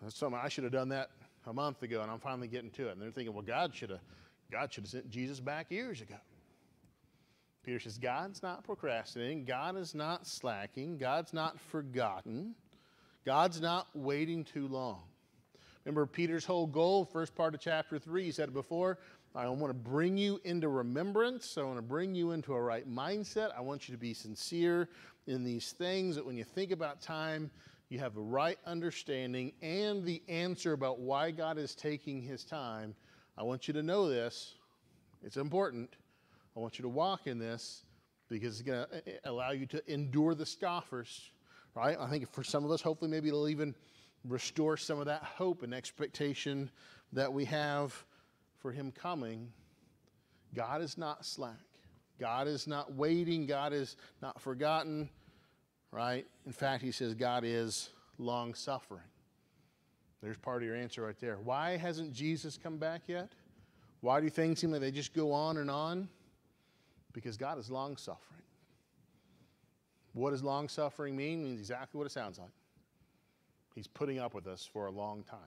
something I should have done that a month ago, and I'm finally getting to it. And they're thinking, well, God should have, God should have sent Jesus back years ago. Peter says, God's not procrastinating. God is not slacking. God's not forgotten. God's not waiting too long. Remember Peter's whole goal, first part of chapter 3, he said it before. I want to bring you into remembrance. I want to bring you into a right mindset. I want you to be sincere in these things that when you think about time, you have a right understanding and the answer about why God is taking his time. I want you to know this. It's important. I want you to walk in this because it's going to uh, uh, allow you to endure the scoffers, right? I think for some of us, hopefully, maybe it'll even restore some of that hope and expectation that we have for Him coming. God is not slack. God is not waiting. God is not forgotten, right? In fact, He says God is long suffering. There's part of your answer right there. Why hasn't Jesus come back yet? Why do things seem like they just go on and on? Because God is long suffering. What does long suffering mean? It means exactly what it sounds like. He's putting up with us for a long time.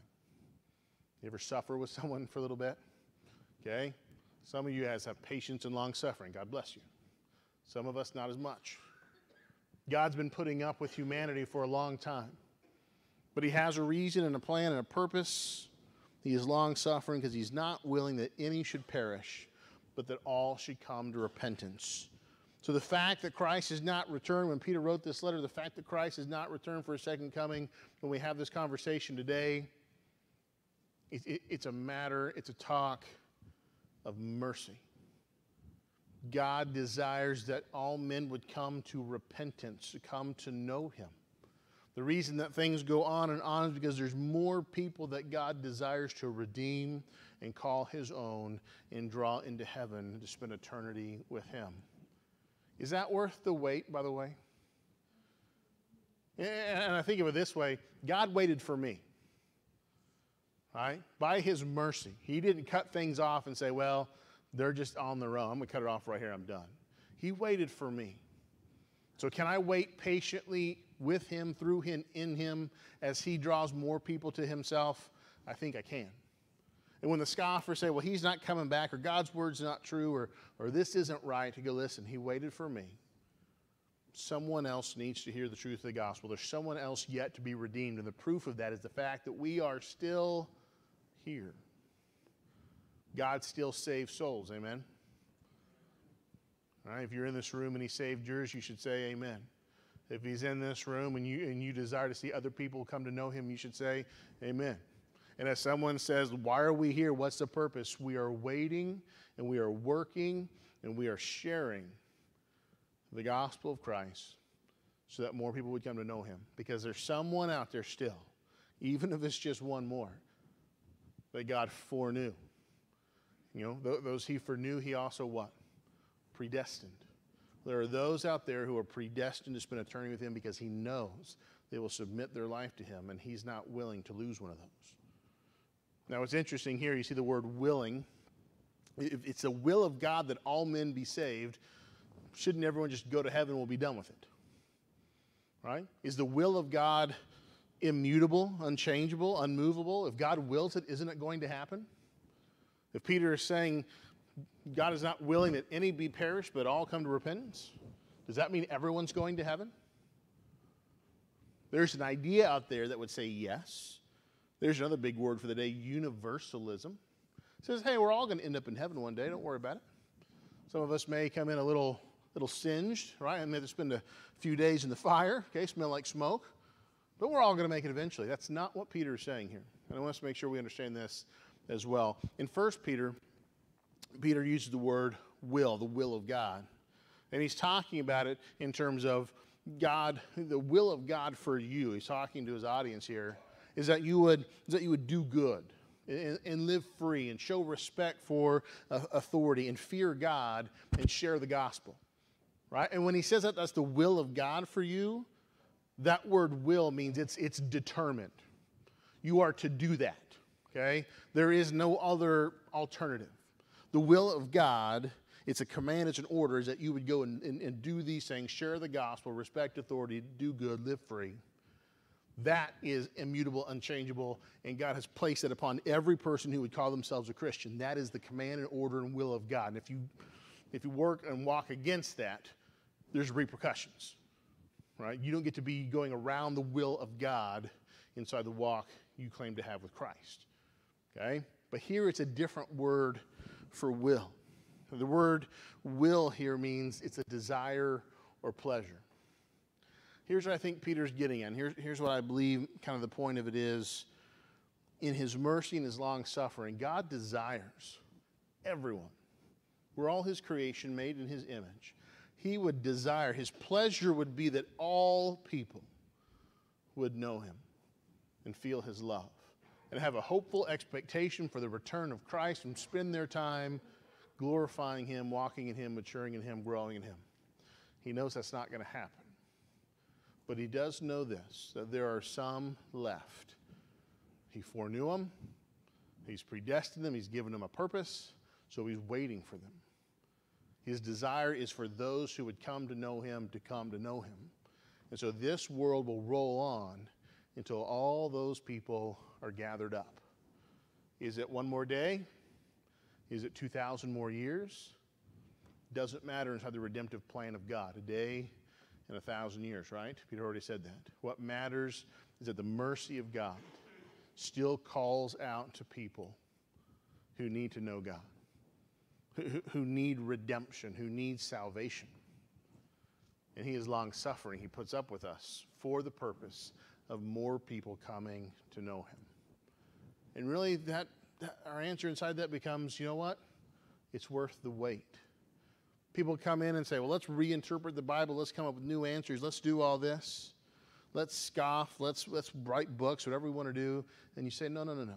You ever suffer with someone for a little bit? Okay? Some of you guys have patience and long suffering. God bless you. Some of us, not as much. God's been putting up with humanity for a long time. But He has a reason and a plan and a purpose. He is long suffering because He's not willing that any should perish, but that all should come to repentance. So the fact that Christ has not returned, when Peter wrote this letter, the fact that Christ has not returned for a second coming, when we have this conversation today, it, it, it's a matter, it's a talk of mercy. God desires that all men would come to repentance, to come to know Him. The reason that things go on and on is because there's more people that God desires to redeem and call his own and draw into heaven to spend eternity with him. Is that worth the wait, by the way? And I think of it this way God waited for me. Right? By his mercy. He didn't cut things off and say, well, they're just on their own. I'm going to cut it off right here. I'm done. He waited for me. So, can I wait patiently with him, through him, in him, as he draws more people to himself? I think I can. And when the scoffers say, well, he's not coming back, or God's word's not true, or, or this isn't right, to go, listen, he waited for me. Someone else needs to hear the truth of the gospel. There's someone else yet to be redeemed. And the proof of that is the fact that we are still here. God still saves souls. Amen. All right, if you're in this room and he saved yours, you should say amen. If he's in this room and you, and you desire to see other people come to know him, you should say amen. And as someone says, Why are we here? What's the purpose? We are waiting and we are working and we are sharing the gospel of Christ so that more people would come to know him. Because there's someone out there still, even if it's just one more, that God foreknew. You know, those he foreknew, he also what? Predestined. There are those out there who are predestined to spend eternity with him because he knows they will submit their life to him, and he's not willing to lose one of those. Now, what's interesting here, you see the word willing. If it's the will of God that all men be saved, shouldn't everyone just go to heaven and we'll be done with it? Right? Is the will of God immutable, unchangeable, unmovable? If God wills it, isn't it going to happen? If Peter is saying God is not willing that any be perished, but all come to repentance, does that mean everyone's going to heaven? There's an idea out there that would say yes. There's another big word for the day universalism. It says, hey, we're all going to end up in heaven one day. Don't worry about it. Some of us may come in a little, little singed, right? And they have to spend a few days in the fire, okay, smell like smoke. But we're all going to make it eventually. That's not what Peter is saying here. And I want us to make sure we understand this as well. In 1 Peter, Peter uses the word will, the will of God. And he's talking about it in terms of God, the will of God for you. He's talking to his audience here, is that you would, that you would do good and, and live free and show respect for uh, authority and fear God and share the gospel. Right? And when he says that that's the will of God for you, that word will means it's, it's determined. You are to do that. Okay? There is no other alternative. The will of God, it's a command, it's an order, is that you would go and, and, and do these things, share the gospel, respect authority, do good, live free. That is immutable, unchangeable, and God has placed it upon every person who would call themselves a Christian. That is the command and order and will of God. And if you if you work and walk against that, there's repercussions. Right? You don't get to be going around the will of God inside the walk you claim to have with Christ. Okay? But here it's a different word for will. The word will here means it's a desire or pleasure. Here's what I think Peter's getting at. Here's, here's what I believe kind of the point of it is. In his mercy and his long suffering, God desires everyone. We're all his creation made in his image. He would desire, his pleasure would be that all people would know him and feel his love and have a hopeful expectation for the return of Christ and spend their time glorifying him, walking in him, maturing in him, growing in him. He knows that's not going to happen. But he does know this that there are some left. He foreknew them, he's predestined them, he's given them a purpose, so he's waiting for them. His desire is for those who would come to know him to come to know him. And so this world will roll on until all those people are gathered up. Is it one more day? Is it 2,000 more years? Doesn't matter inside the redemptive plan of God. A day in a thousand years, right? Peter already said that. What matters is that the mercy of God still calls out to people who need to know God, who, who need redemption, who need salvation. And He is long suffering. He puts up with us for the purpose of more people coming to know Him. And really, that, that our answer inside that becomes you know what? It's worth the wait people come in and say, well, let's reinterpret the Bible, let's come up with new answers, let's do all this. Let's scoff, let's, let's write books, whatever we want to do. And you say, no, no, no, no.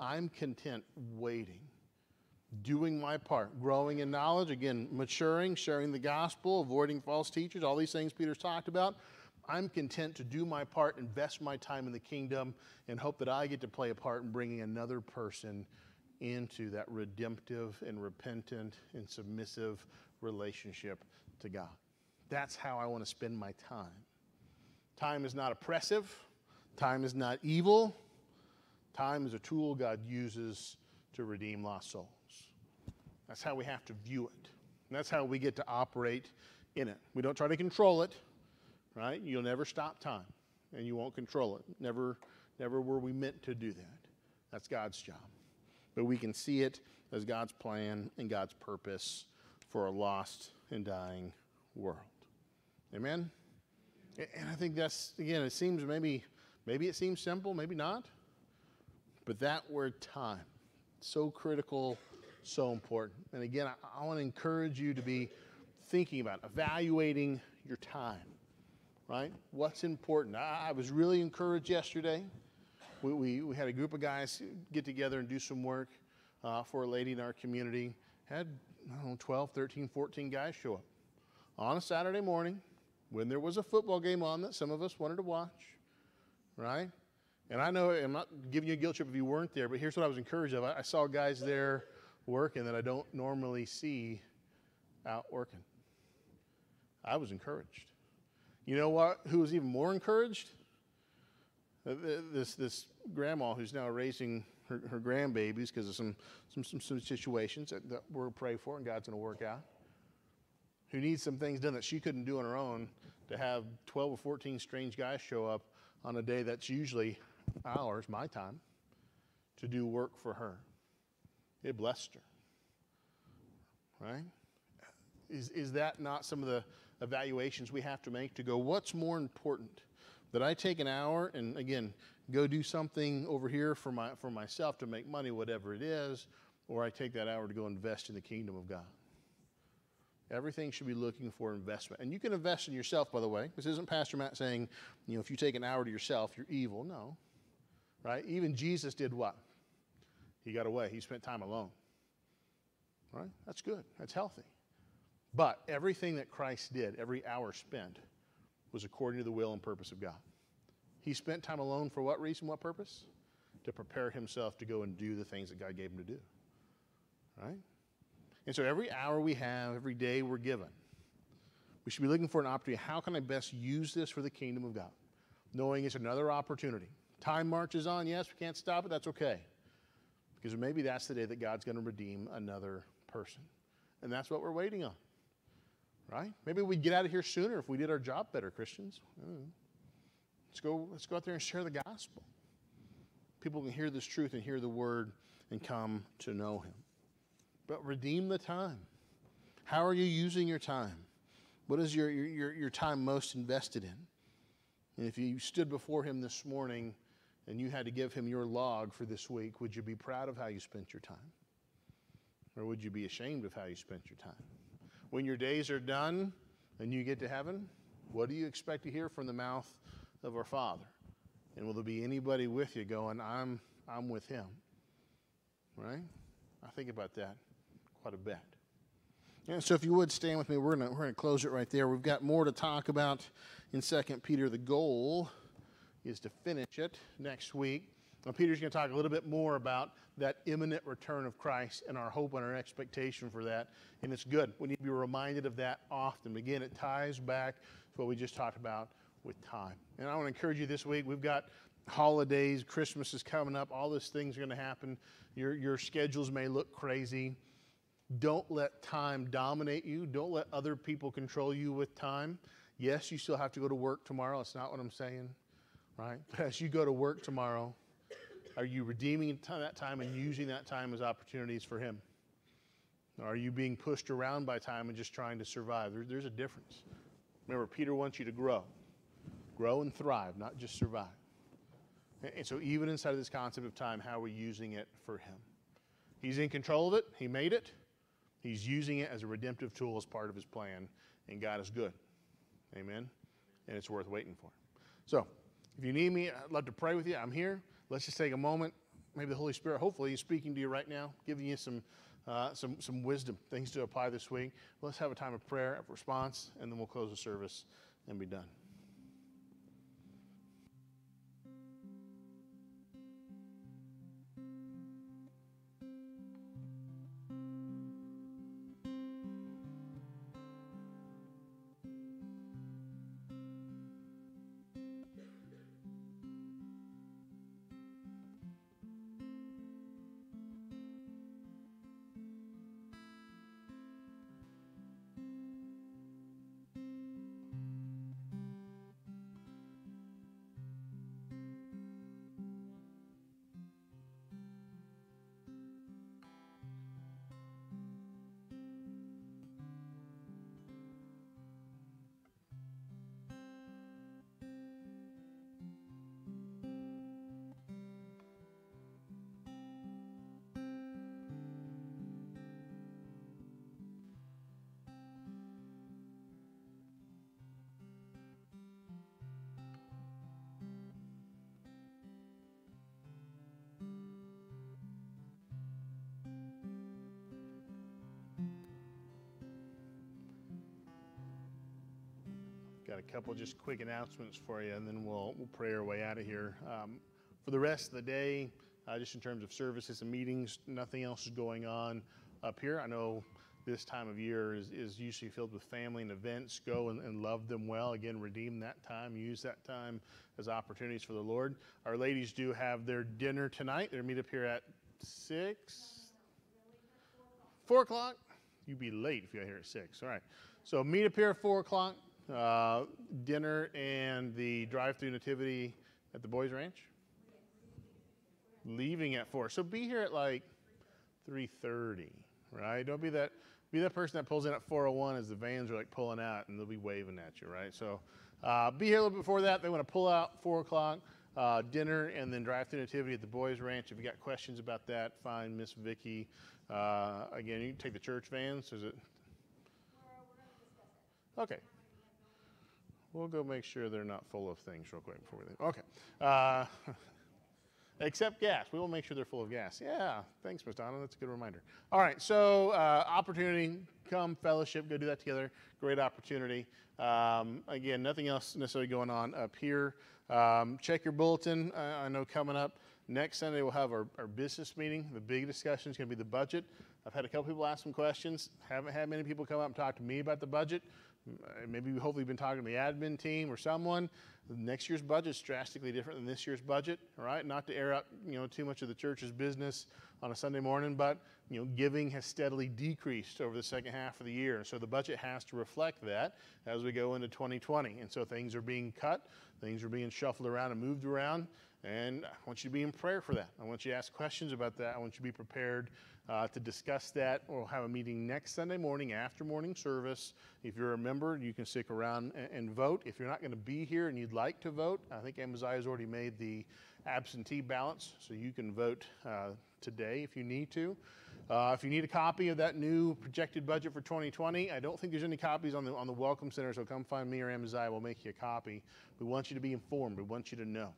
I'm content waiting, doing my part, growing in knowledge, again, maturing, sharing the gospel, avoiding false teachers, all these things Peter's talked about. I'm content to do my part, invest my time in the kingdom, and hope that I get to play a part in bringing another person into that redemptive and repentant and submissive relationship to God. That's how I want to spend my time. Time is not oppressive, time is not evil. Time is a tool God uses to redeem lost souls. That's how we have to view it. And that's how we get to operate in it. We don't try to control it, right? You'll never stop time and you won't control it. Never, never were we meant to do that. That's God's job but we can see it as God's plan and God's purpose for a lost and dying world. Amen? And I think that's, again, it seems maybe, maybe it seems simple, maybe not. But that word time, so critical, so important. And again, I, I want to encourage you to be thinking about, evaluating your time, right? What's important? I, I was really encouraged yesterday we, we, we had a group of guys get together and do some work uh, for a lady in our community. Had, I don't know, 12, 13, 14 guys show up on a Saturday morning when there was a football game on that some of us wanted to watch, right? And I know I'm not giving you a guilt trip if you weren't there, but here's what I was encouraged of. I, I saw guys there working that I don't normally see out working. I was encouraged. You know what? Who was even more encouraged? Uh, this, this grandma who's now raising her, her grandbabies because of some, some, some, some situations that, that we're praying for and God's going to work out, who needs some things done that she couldn't do on her own to have 12 or 14 strange guys show up on a day that's usually ours, my time, to do work for her. It blessed her. Right? Is, is that not some of the evaluations we have to make to go, what's more important? That I take an hour and again go do something over here for my for myself to make money, whatever it is, or I take that hour to go invest in the kingdom of God. Everything should be looking for investment. And you can invest in yourself, by the way. This isn't Pastor Matt saying, you know, if you take an hour to yourself, you're evil. No. Right? Even Jesus did what? He got away. He spent time alone. Right? That's good. That's healthy. But everything that Christ did, every hour spent, was according to the will and purpose of God. He spent time alone for what reason, what purpose? To prepare himself to go and do the things that God gave him to do. Right? And so every hour we have, every day we're given, we should be looking for an opportunity. How can I best use this for the kingdom of God? Knowing it's another opportunity. Time marches on, yes, we can't stop it, that's okay. Because maybe that's the day that God's going to redeem another person. And that's what we're waiting on. Right? Maybe we'd get out of here sooner if we did our job better, Christians. Let's go, let's go out there and share the gospel. People can hear this truth and hear the word and come to know him. But redeem the time. How are you using your time? What is your, your, your time most invested in? And if you stood before him this morning and you had to give him your log for this week, would you be proud of how you spent your time? Or would you be ashamed of how you spent your time? When your days are done and you get to heaven, what do you expect to hear from the mouth of our Father? And will there be anybody with you going, I'm, I'm with him? Right? I think about that quite a bit. And so if you would stand with me, we're going we're gonna close it right there. We've got more to talk about in 2 Peter. The goal is to finish it next week. Now, Peter's going to talk a little bit more about that imminent return of Christ and our hope and our expectation for that. And it's good. We need to be reminded of that often. Again, it ties back to what we just talked about with time. And I want to encourage you this week. We've got holidays, Christmas is coming up, all these things are going to happen. Your, your schedules may look crazy. Don't let time dominate you. Don't let other people control you with time. Yes, you still have to go to work tomorrow. That's not what I'm saying, right? But as you go to work tomorrow, are you redeeming that time and using that time as opportunities for Him? Are you being pushed around by time and just trying to survive? There, there's a difference. Remember, Peter wants you to grow, grow and thrive, not just survive. And so, even inside of this concept of time, how are we using it for Him? He's in control of it, He made it. He's using it as a redemptive tool as part of His plan, and God is good. Amen? And it's worth waiting for. So, if you need me, I'd love to pray with you. I'm here let's just take a moment. Maybe the Holy Spirit, hopefully, is speaking to you right now, giving you some, uh, some, some wisdom, things to apply this week. Let's have a time of prayer, of response, and then we'll close the service and be done. Got a couple just quick announcements for you, and then we'll, we'll pray our way out of here. Um, for the rest of the day, uh, just in terms of services and meetings, nothing else is going on up here. I know this time of year is, is usually filled with family and events. Go and, and love them well. Again, redeem that time, use that time as opportunities for the Lord. Our ladies do have their dinner tonight. They're meet up here at six, four o'clock. You'd be late if you got here at six. All right. So meet up here at four o'clock. Uh, dinner and the drive-through nativity at the boys ranch leaving at 4 so be here at like 3.30 right don't be that be that person that pulls in at 401 as the vans are like pulling out and they'll be waving at you, right? So uh, be here a little bit before that. They want to pull out 4 o'clock, uh, dinner, and then drive through nativity at the boys' ranch. If you got questions about that, find Miss Vicky. Uh, again, you can take the church vans. Is it? Okay. We'll go make sure they're not full of things real quick before we leave. Okay. Uh, Except gas. We will make sure they're full of gas. Yeah, thanks, Miss Donna. That's a good reminder. All right, so uh, opportunity, come fellowship, go do that together. Great opportunity. Um, again, nothing else necessarily going on up here. Um, check your bulletin. I know coming up next Sunday we'll have our, our business meeting. The big discussion is going to be the budget. I've had a couple people ask some questions. Haven't had many people come up and talk to me about the budget. Maybe hopefully you've been talking to the admin team or someone next year's budget is drastically different than this year's budget, right? Not to air out, you know, too much of the church's business on a Sunday morning, but, you know, giving has steadily decreased over the second half of the year. So the budget has to reflect that as we go into 2020. And so things are being cut, things are being shuffled around and moved around. And I want you to be in prayer for that. I want you to ask questions about that. I want you to be prepared uh, to discuss that. We'll have a meeting next Sunday morning after morning service. If you're a member, you can stick around and, and vote. If you're not going to be here and you'd like to vote, I think Amaziah has already made the absentee ballots, so you can vote uh, today if you need to. Uh, if you need a copy of that new projected budget for 2020, I don't think there's any copies on the on the Welcome Center, so come find me or Amaziah. We'll make you a copy. We want you to be informed. We want you to know.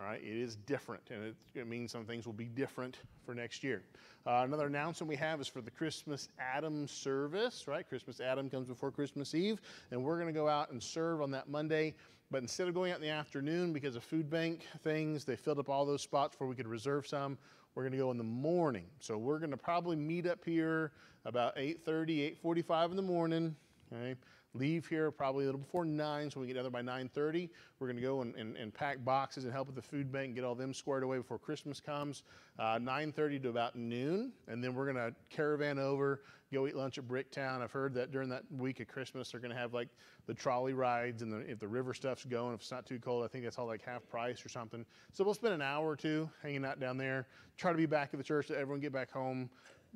All right, it is different, and it, it means some things will be different for next year. Uh, another announcement we have is for the Christmas Adam service, right? Christmas Adam comes before Christmas Eve, and we're going to go out and serve on that Monday. But instead of going out in the afternoon because of food bank things, they filled up all those spots where we could reserve some. We're going to go in the morning. So we're going to probably meet up here about 8:30, 8:45 in the morning. Okay leave here probably a little before 9 so we get out there by 9.30 we're going to go and, and, and, pack boxes and help with the food bank and get all them squared away before christmas comes. Uh, 9.30 to about noon and then we're going to caravan over go eat lunch at bricktown i've heard that during that week of christmas they're going to have like the trolley rides and the, if the river stuff's going if it's not too cold i think that's all like half price or something. So we'll spend an hour or two hanging out down there try to be back at the church so everyone get back home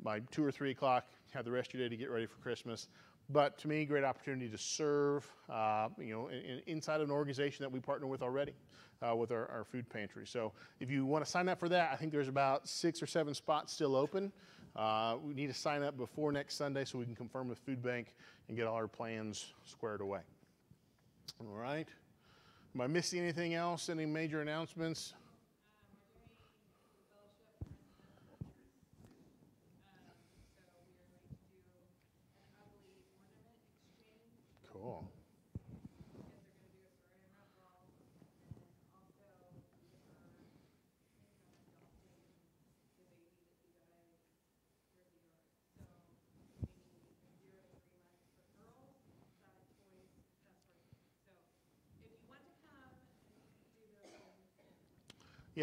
by 2 or 3 o'clock have the rest of your day to get ready for christmas but to me, great opportunity to serve, uh, you know, in, inside of an organization that we partner with already, uh, with our, our, food pantry. So if you want to sign up for that, I think there's about six or seven spots still open. Uh, we need to sign up before next Sunday so we can confirm with Food Bank and get all our plans squared away. All right. Am I missing anything else? Any major announcements?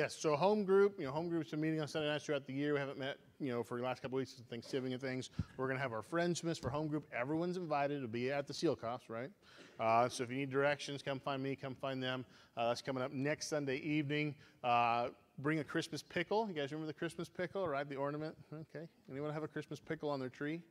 Yes, so home group, you know, home group's been meeting on Sunday nights throughout the year. We haven't met, you know, for the last couple weeks of Thanksgiving and things. We're going to have our Friendsmas for home group. Everyone's invited to be at the Seal Cops, right? Uh, so if you need directions, come find me, come find them. Uh, that's coming up next Sunday evening. Uh, bring a Christmas pickle. You guys remember the Christmas pickle, right? The ornament. Okay. Anyone have a Christmas pickle on their tree?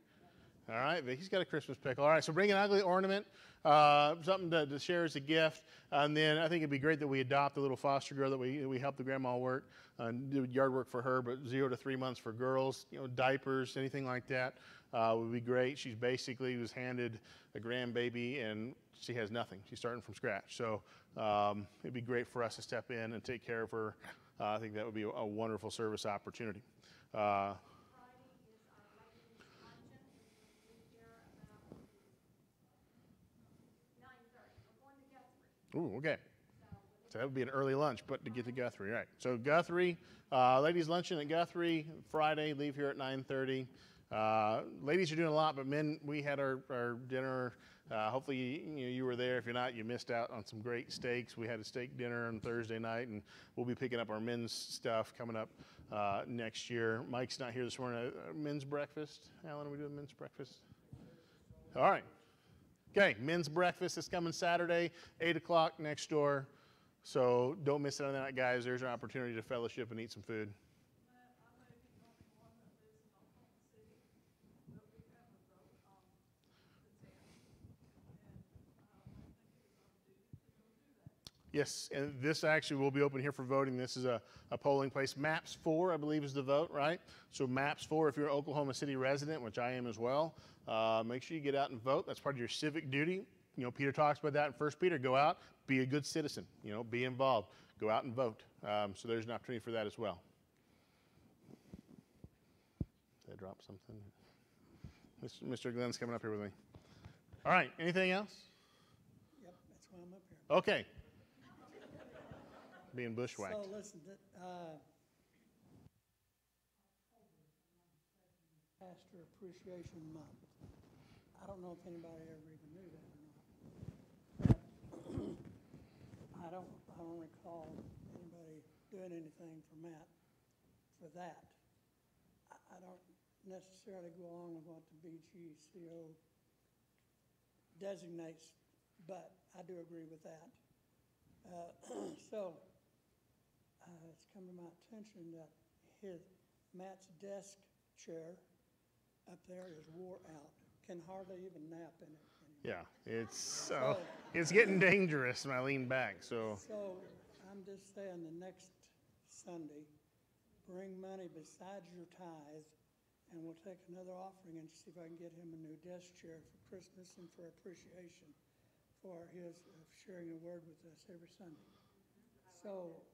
All right, Vicky's got a Christmas pickle. All right, so bring an ugly ornament, uh, something to, to, share as a gift. And then I think it'd be great that we adopt a little foster girl that we, we help the grandma work, uh, do yard work for her, but zero to three months for girls, you know, diapers, anything like that uh, would be great. She's basically was handed a grandbaby and she has nothing. She's starting from scratch. So um, it'd be great for us to step in and take care of her. Uh, I think that would be a, a wonderful service opportunity. Ooh, okay. So that would be an early lunch, but to get to Guthrie, right? So Guthrie, uh, ladies' luncheon at Guthrie Friday. Leave here at 9:30. Uh, ladies are doing a lot, but men, we had our, our dinner. Uh, hopefully, you, you, know, you were there. If you're not, you missed out on some great steaks. We had a steak dinner on Thursday night, and we'll be picking up our men's stuff coming up uh, next year. Mike's not here this morning. Uh, men's breakfast. Alan, are we doing men's breakfast? All right. Okay, men's breakfast is coming Saturday, 8 o'clock next door. So don't miss out on that, guys. There's an opportunity to fellowship and eat some food. Yes, and this actually will be open here for voting. This is a, a polling place. MAPS 4, I believe, is the vote, right? So MAPS 4, if you're an Oklahoma City resident, which I am as well, uh, make sure you get out and vote. That's part of your civic duty. You know, Peter talks about that in First Peter. Go out, be a good citizen. You know, be involved. Go out and vote. Um, so there's an opportunity for that as well. Did I drop something? Mr. Glenn's coming up here with me. All right, anything else? Yep, that's why I'm up here. Okay. Being bushwhacked. So listen, uh, Pastor Appreciation Month. I don't know if anybody ever even knew that or not. I don't, I don't recall anybody doing anything for Matt for that. I, I don't necessarily go along with what the BGCO designates, but I do agree with that. Uh, So, uh, it's come to my attention that his, Matt's desk chair up there is wore out, can hardly even nap in it anymore. Yeah, it's so it's getting dangerous when I lean back. So So, I'm just saying, the next Sunday, bring money besides your tithe, and we'll take another offering and see if I can get him a new desk chair for Christmas and for appreciation for his uh, sharing a word with us every Sunday. So, uh,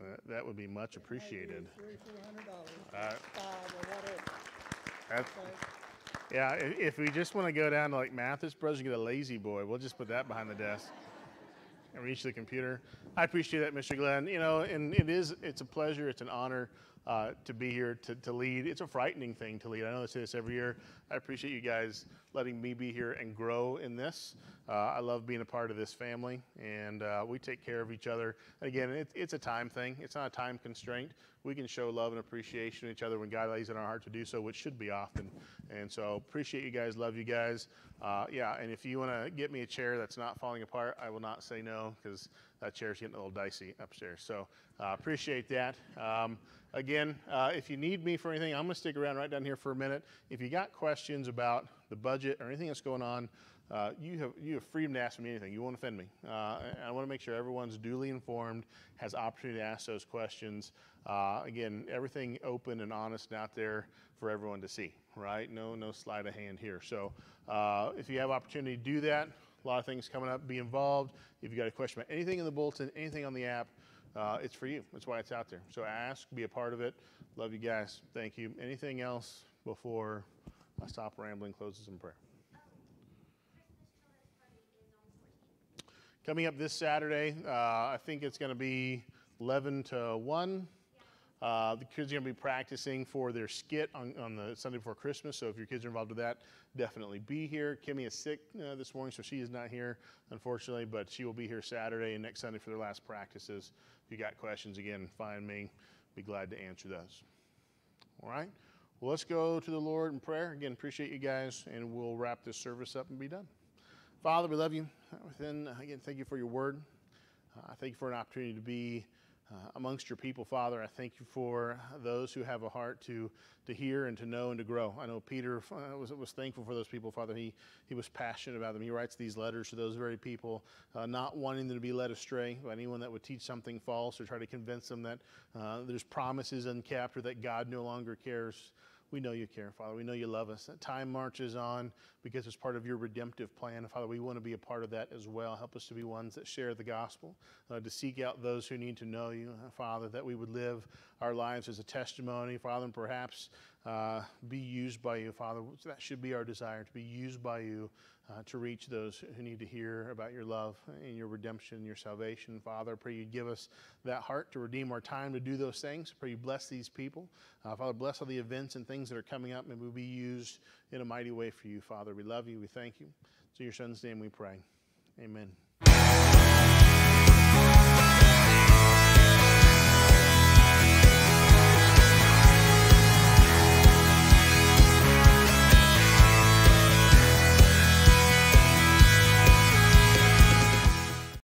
that, that would be much appreciated. Maybe three, four hundred dollars, Uh, five or whatever, That, yeah, i- if we just want to go down to like Mathis Bros and get a La-Z-Boy, we'll just put that behind the desk and reach the computer. I appreciate that, Mr. Glenn. You know, and it is it's a pleasure, it's an honor uh, to be here to, to lead. It's a frightening thing to lead. I know I say this every year. I appreciate you guys letting me be here and grow in this. Uh, I love being a part of this family, and uh, we take care of each other. And again, it, it's a time thing. It's not a time constraint. We can show love and appreciation to each other when God lays it on our heart to do so, which should be often. And so appreciate you guys. Love you guys. Uh, yeah, and if you want to get me a chair that's not falling apart, I will not say no because that chair's getting a little dicey upstairs. So uh, appreciate that. Um, again, uh, if you need me for anything, I'm going to stick around right down here for a minute. If you got questions about the budget or anything that's going on, uh, you have you have freedom to ask me anything. You won't offend me. Uh, I want to make sure everyone's duly informed, has opportunity to ask those questions. Uh, again, everything open and honest and out there for everyone to see. Right? No no sleight of hand here. So uh, if you have opportunity to do that, a lot of things coming up. Be involved. If you've got a question about anything in the bulletin, anything on the app, uh, it's for you. That's why it's out there. So ask, be a part of it. Love you guys. Thank you. Anything else before I stop rambling? Closes in prayer. Coming up this Saturday, uh, I think it's going to be 11 to 1. Uh, the kids are going to be practicing for their skit on, on the Sunday before Christmas. So if your kids are involved with that, definitely be here. Kimmy is sick uh, this morning, so she is not here, unfortunately, but she will be here Saturday and next Sunday for their last practices. If you got questions, again, find me. Be glad to answer those. All right. Well, let's go to the Lord in prayer. Again, appreciate you guys, and we'll wrap this service up and be done. Father, we love you. Within again, thank you for your word. Uh, I thank you for an opportunity to be uh, amongst your people, Father. I thank you for those who have a heart to to hear and to know and to grow. I know Peter uh, was was thankful for those people, Father. He he was passionate about them. He writes these letters to those very people, uh, not wanting them to be led astray by anyone that would teach something false or try to convince them that uh, there's promises unkept or that God no longer cares. We know you care, Father. We know you love us. That time marches on because it's part of your redemptive plan. Father, we want to be a part of that as well. Help us to be ones that share the gospel, uh, to seek out those who need to know you, Father, that we would live our lives as a testimony, Father, and perhaps uh, be used by you, Father. That should be our desire, to be used by you uh, to reach those who need to hear about your love and your redemption and your salvation. Father, I pray you give us that heart to redeem our time to do those things. I pray you bless these people. Uh, Father, bless all the events and things that are coming up. May we be used in a mighty way for you, Father. We love you. We thank you. In your son's name we pray. Amen.